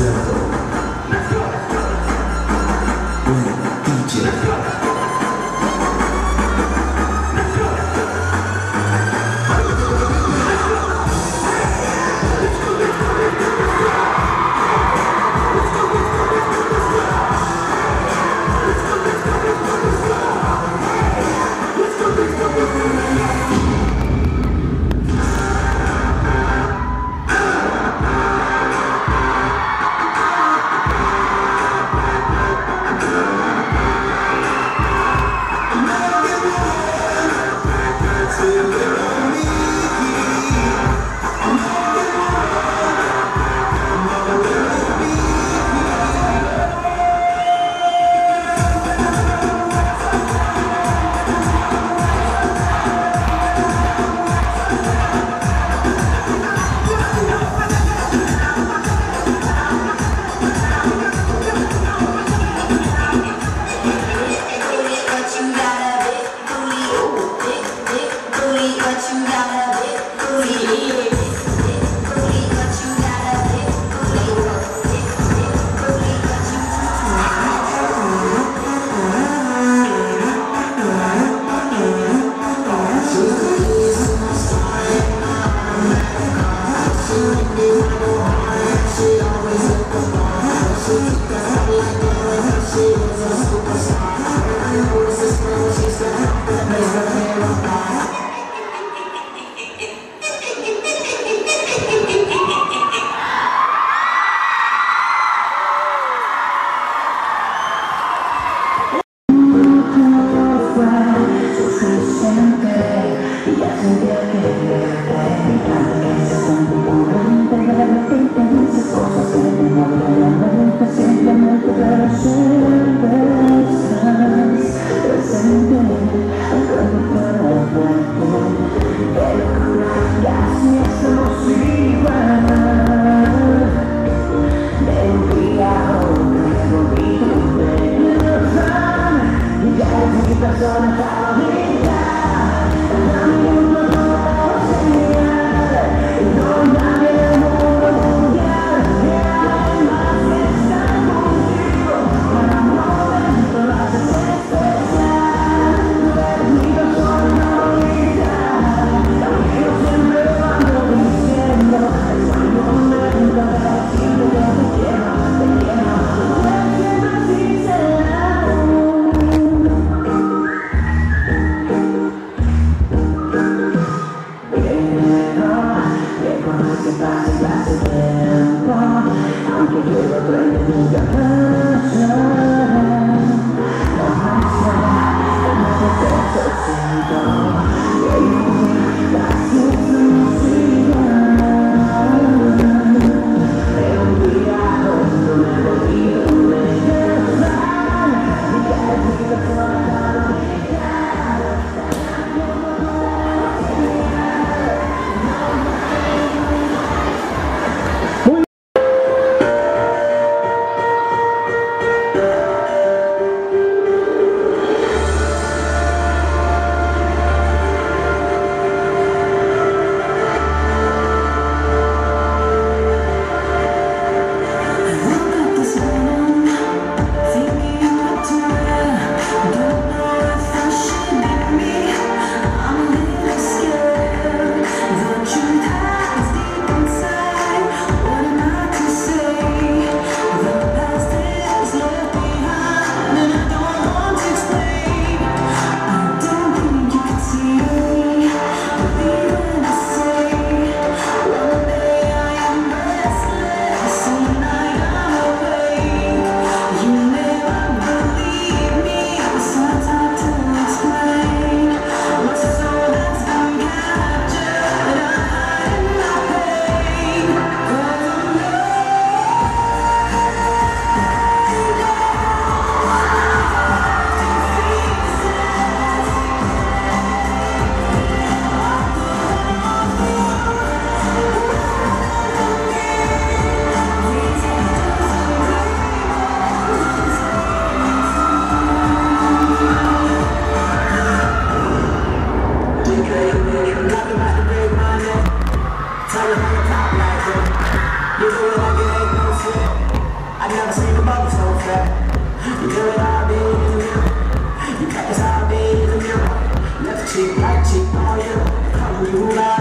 Yeah. You got this high, baby, look at Left cheek, right cheek, all you. Come on, you move.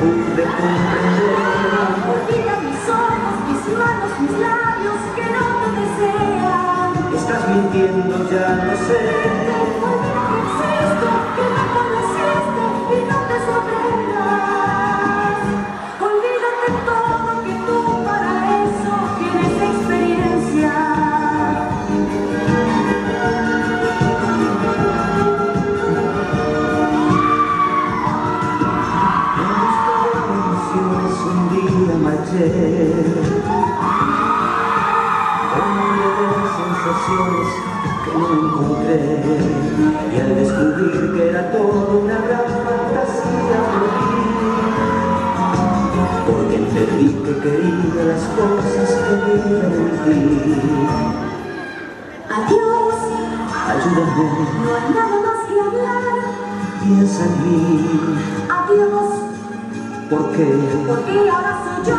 Pude comprender. Olvida mis ojos, mis manos, mis labios que no te desean. Estás mintiendo, ya lo sé. Olvida que existo, que me conociste y no te sorprendas. Que no encontré. Y al descubrir que era todo una gran fantasía, volví. Porque entendí que quería las cosas que viven en ti. Adiós, Ayúdame, no hay nada más que hablar. piensa en mí. Adiós, Porque porque ahora soy yo